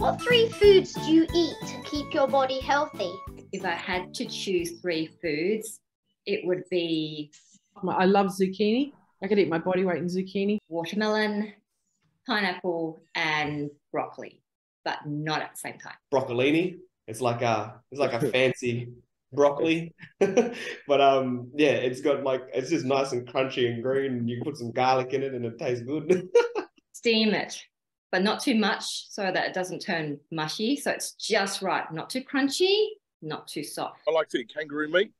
What three foods do you eat to keep your body healthy? If I had to choose three foods, it would be I love zucchini. I could eat my body weight in zucchini. watermelon, pineapple, and broccoli, but not at the same time. broccolini. It's like a it's like a fancy broccoli, but um yeah, it's got like it's just nice and crunchy and green. And you can put some garlic in it, and it tastes good. Steam it, but not too much so that it doesn't turn mushy. So it's just right, not too crunchy, not too soft. I like to eat kangaroo meat.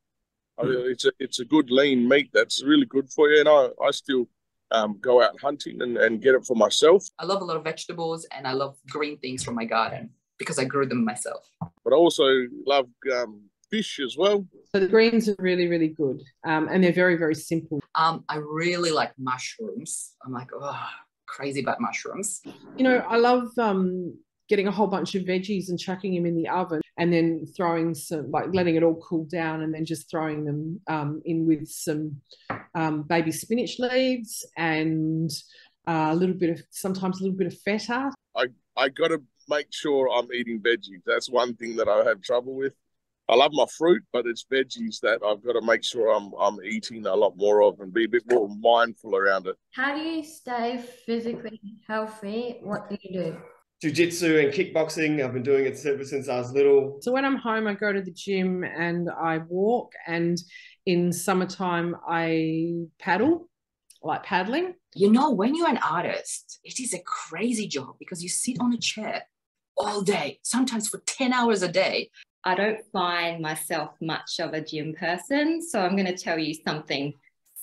I mean, it's a it's a good lean meat that's really good for you, and I I still um, go out hunting and, and get it for myself. I love a lot of vegetables and I love green things from my garden because I grew them myself. But I also love um, fish as well. So the greens are really, really good. Um, and they're very, very simple. Um, I really like mushrooms. I'm like, oh, crazy about mushrooms. You know, I love um, getting a whole bunch of veggies and chucking them in the oven and then throwing some, like letting it all cool down and then just throwing them um, in with some um, baby spinach leaves and uh, a little bit of, sometimes a little bit of feta. I I got to make sure I'm eating veggies. That's one thing that I have trouble with. I love my fruit, but it's veggies that I've got to make sure I'm I'm eating a lot more of and be a bit more mindful around it. How do you stay physically healthy? What do you do? Jiu-jitsu and kickboxing. I've been doing it ever since I was little. So when I'm home, I go to the gym and I walk. And in summertime, I paddle, like paddling. You know, when you're an artist, it is a crazy job because you sit on a chair all day, sometimes for 10 hours a day. I don't find myself much of a gym person, so I'm going to tell you something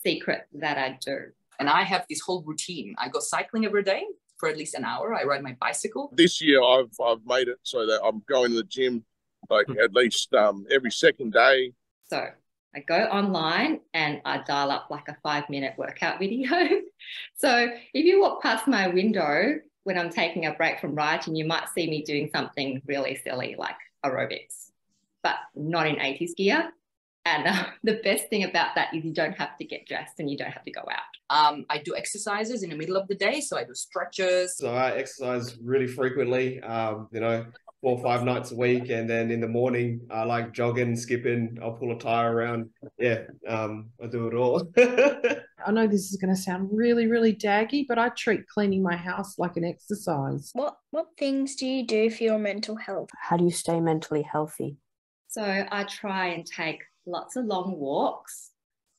secret that I do. And I have this whole routine. I go cycling every day for at least an hour. I ride my bicycle. This year I've I've made it so that I'm going to the gym like at least um, every second day. So I go online and I dial up like a five minute workout video. so if you walk past my window when I'm taking a break from writing, you might see me doing something really silly like aerobics, but not in 80s gear. And uh, the best thing about that is you don't have to get dressed and you don't have to go out. Um, I do exercises in the middle of the day. So I do stretches. So I exercise really frequently. Um, you know, four or five nights a week, and then in the morning I like jogging, skipping. I'll pull a tire around. Yeah, um, I do it all. I know this is going to sound really, really daggy, but I treat cleaning my house like an exercise. What what things do you do for your mental health? How do you stay mentally healthy? So I try and take lots of long walks,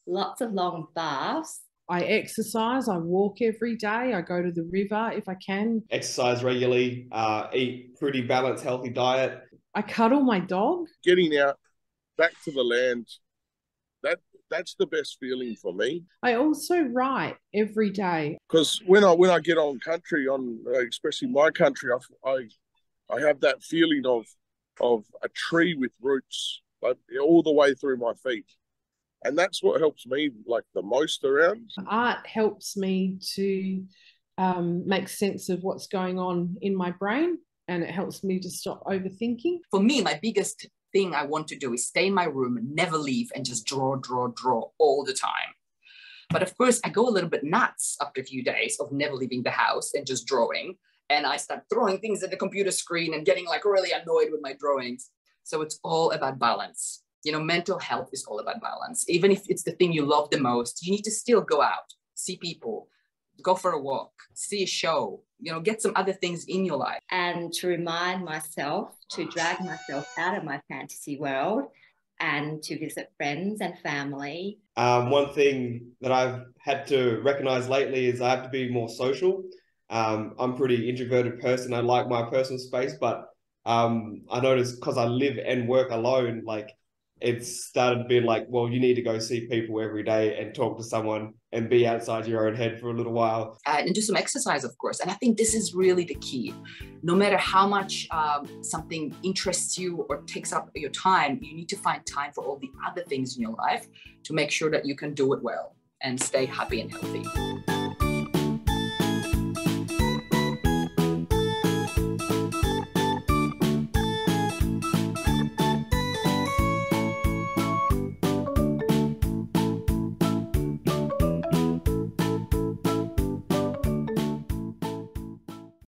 lots of long baths. I exercise, I walk every day, I go to the river if I can. Exercise regularly. Uh, eat pretty balanced, healthy diet. I cuddle my dog. Getting out back to the land, that that's the best feeling for me. I also write every day. Because when I when I get on country, on uh, especially my country, I, I I have that feeling of of a tree with roots like all the way through my feet. And that's what helps me like the most around. Art helps me to um, make sense of what's going on in my brain and it helps me to stop overthinking. For me, my biggest thing I want to do is stay in my room, never leave, and just draw, draw, draw all the time. But of course, I go a little bit nuts after a few days of never leaving the house and just drawing. And I start throwing things at the computer screen and getting like really annoyed with my drawings. So it's all about balance. You know, mental health is all about balance. Even if it's the thing you love the most, you need to still go out, see people, go for a walk, see a show, you know, get some other things in your life. And to remind myself to drag myself out of my fantasy world and to visit friends and family. Um, one thing that I've had to recognize lately is I have to be more social. Um, I'm a pretty introverted person. I like my personal space, but um, I noticed because I live and work alone, like it's started being like, well, you need to go see people every day and talk to someone and be outside your own head for a little while. Uh, and do some exercise, of course. And I think this is really the key. No matter how much um, something interests you or takes up your time, you need to find time for all the other things in your life to make sure that you can do it well and stay happy and healthy.